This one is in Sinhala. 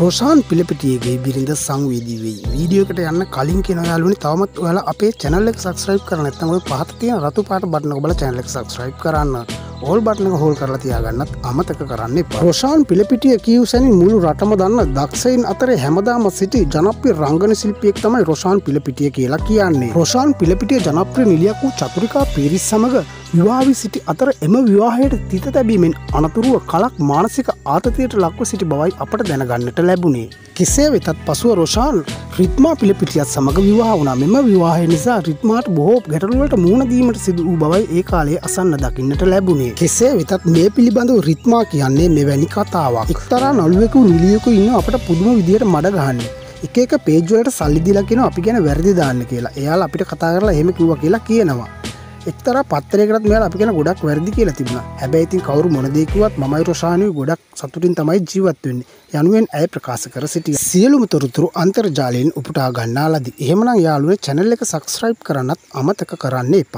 රෝෂාන් පිළිපිටියගේ බිරිඳ සංවේදී වෙයි. වීඩියෝකට යන්න කලින් කියෙන යාලුවනි තවමත් ඔයාලා අපේ චැනල්ලෙක් සක්ස්ක්‍රයිබ් කරන ඇත්තම පහතිය රතු පාට බටන බල චැනලෙක් සක්ස්ක්‍රයිබ් කරන්න. ඕල් බට්නක හෝල් කරලා තියාගන්නත් අමතක කරන්නේ ප්‍රෝෂාන් පිළිපිටිය කියවසැනි මුළු රටම දන්න දක්ෂයින් අතර හැමදාම සිටි ජනප්‍රි රංගන ශිල්පියෙක් තමයි රෝෂාන් පිළිපිටිය කියලා කියන්නේ රෝෂාන් පිළිපිටිය ජනප්‍රිය නිලියක් වූ චතුරිකා පිරිස් සමඟ විවාවි සිටි අතර එම විවාහයට තිත තැබීමෙන් අනතුරුව කලක් මානසික ආතතියට ලක්ව සිටි බවයි අපට දැනගන්නට ලැබුණේ. කෙසේ වෙතත් පසුව රෝෂාන් රිත්මා පිළිපිටියත් සමඟ විවාහ වුණ. මෙම විවාහය නිසා රිත්මාට බොහෝ ගැටලුවට මුණදීමට සිදු වූ බවයි ඒ කාලේ අසන්න දකින්නට ලැබුණේ. කෙසේ වෙතත් මේ පිළිබඳව රිත්මා කියන්නේ මෙවැනි කතාවක්. එක්තරා නළුවෙකු නිලියකු ඉන්න අපට පුදුම විදියට මඩ ගහන්න. එක එක පේජුවලට සල්ලිදිලා කියෙන අපි ගැන වැරදි දාන්න කියලා. එයාලා අපිට කතා කරලා හෙම කිව කියලා කියනවා. එක්තර පත්තරයකත් මෙයාල අපි කෙන ගොඩක් වැරදි කියලා තිබුණ. හැබැයිතින් කවරු මොනදේකුවත් මයි රෝෂානය ගොඩක් සතුටින් තමයි ජීවත්වවෙන්නේ යනුවෙන් ඇය ප්‍රකාශ කර සිටිය. සියලුම තොරතුරු අන්තර්ජාලයෙන් උපුටා ගන්නා ලදි එහෙමනම් යාලුවේ චැනල් එක සක්ස්්‍රයිබ් කරන්නත් අමතක කරන්න එපා.